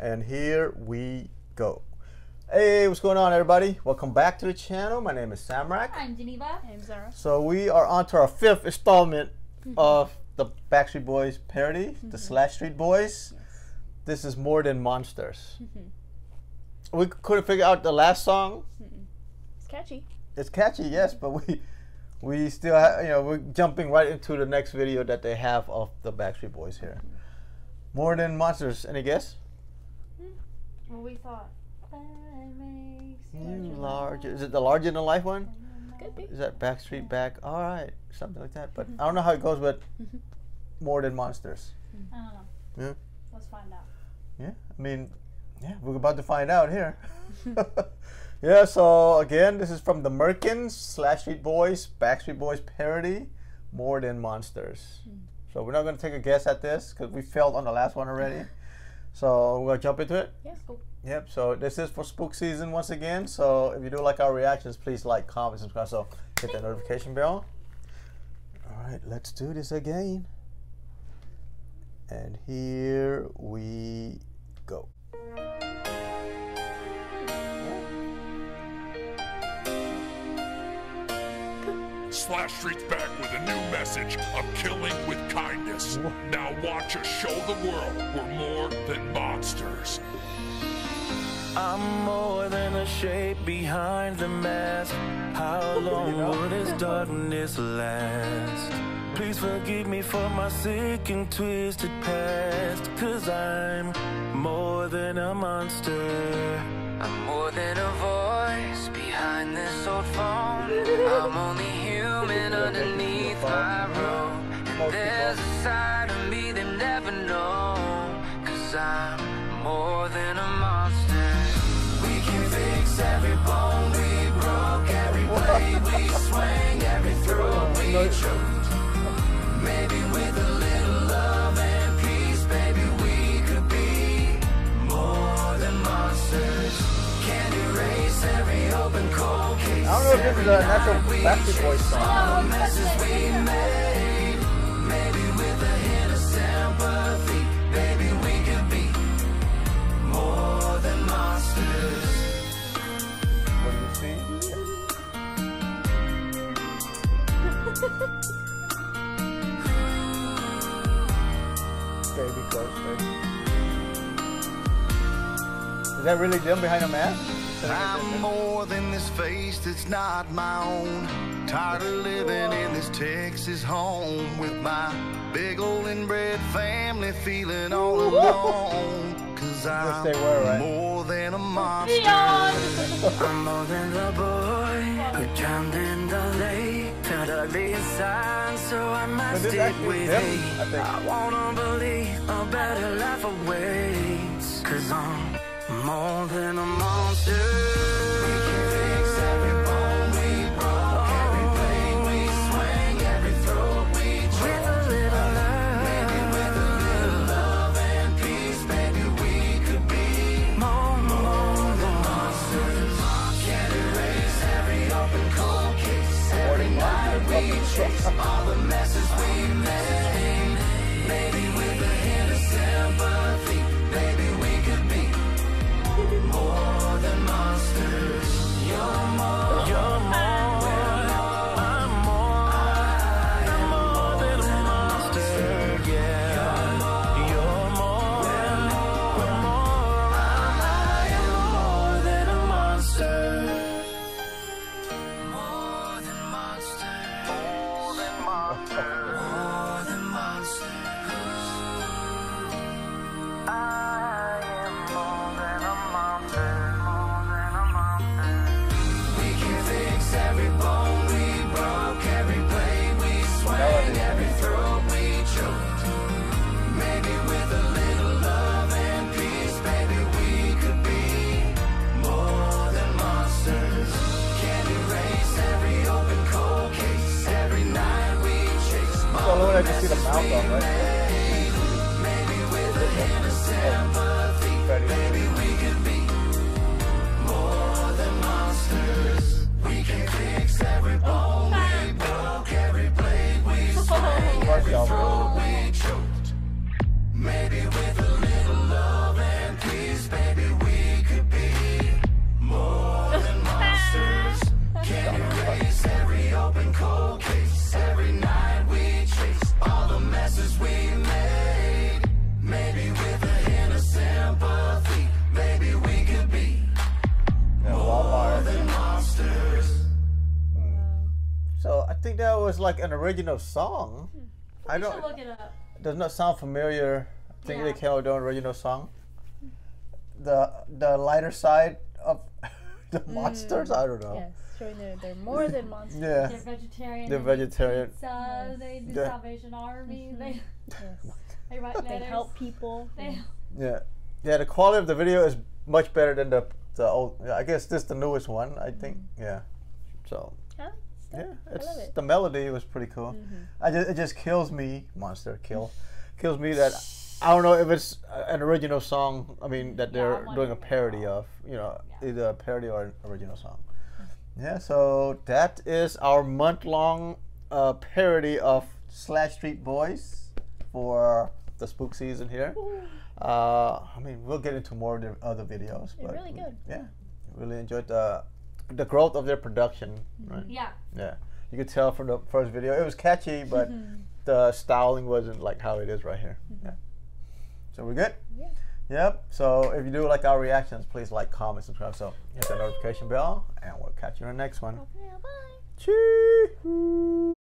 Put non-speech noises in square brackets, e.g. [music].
And here we go. Hey, what's going on, everybody? Welcome back to the channel. My name is Samraq. I'm Jeneva. I'm Zara. So we are on to our fifth installment mm-hmm. of the Backstreet Boys parody, the mm-hmm. Slash Street Boys. This is more than monsters. Mm-hmm. We couldn't figure out the last song. It's catchy. It's catchy, yes, but we we still ha- you know we're jumping right into the next video that they have of the Backstreet Boys here. More than monsters. Any guess? Well, we thought that makes You you larger. Is it the larger than life one? Could be. Is that Backstreet Back? All right, something like that. But mm-hmm. I don't know how it goes, but mm-hmm. more than monsters. Mm-hmm. I don't know. Yeah. Let's find out. Yeah, I mean, yeah, we're about to find out here. [laughs] [laughs] yeah, so again, this is from the Merkins, Slash Street Boys, Backstreet Boys parody, More Than Monsters. Hmm. So we're not going to take a guess at this because we failed on the last one already. So we're to jump into it. Yes. Cool. Yep, so this is for spook season once again. So if you do like our reactions, please like, comment, subscribe. So hit that notification bell. All right, let's do this again. And here we go. Slash Street's back with a new message of killing with kindness. Now watch us show the world we're more than monsters. I'm more than a shape behind the mask. How long will this darkness last? Please forgive me for my sick and twisted past. Cause I'm more than a monster. I'm more than a voice behind this old phone. I'm only human And there's a side of me they never know. Cause I'm more than a monster. We can fix every bone we broke, every blade we swing, every throat we choked. Maybe with a little love and peace, baby, we could be more than monsters. Can't erase every open cold case. I don't know if this is an actual Backstreet Boys song. Baby Ghostface. Is that really them behind the mask? I'm more than this face that's not my own. Tired of living in this Texas home with my big old inbred family feeling all alone. Cause I'm they were, right? more than a monster. [laughs] I'm more than the boy who drowned in the lake. Felt ugly inside, so I this stick with them, it. I think. I wanna believe a better life awaits. Cause I'm more than a monster. One I it's like an original song. Hmm. I don't. should look it up. does not sound familiar. I think they Yeah. came out with original song. The the lighter side of [laughs] the hmm. monsters. I don't know. Yes, showing they're, they're more than [laughs] monsters. Yeah. They're vegetarian. They're they vegetarian. Pizza, they do Yeah. Salvation Army. Mhm. They Yes. [laughs] they write They help people. They, Yeah, yeah. The quality of the video is much better than the the old. I guess this is the newest one. I think. Mm-hmm. Yeah. So Huh? Still, yeah, I it's love it. the melody was pretty cool. Mhm. I just it just kills me, monster kill, kills me that I don't know if it's an original song. I mean that they're I'm doing a parody of. You know, Yeah. either a parody or an original song. Yeah. So that is our month long uh, parody of Slash Street Boys for the spook season here. Uh, I mean, we'll get into more of the other videos. They're but really good. Yeah, really enjoyed the the growth of their production. Mm-hmm. Right? yeah. Yeah, you could tell from the first video it was catchy, [laughs] but the styling wasn't like how it is right here. Mm-hmm. Yeah. So we're good. Yeah. Yep. So if you do like our reactions, please like, comment, subscribe. So hit that notification bell, and we'll catch you in the next one. Yeah, bye. Chee.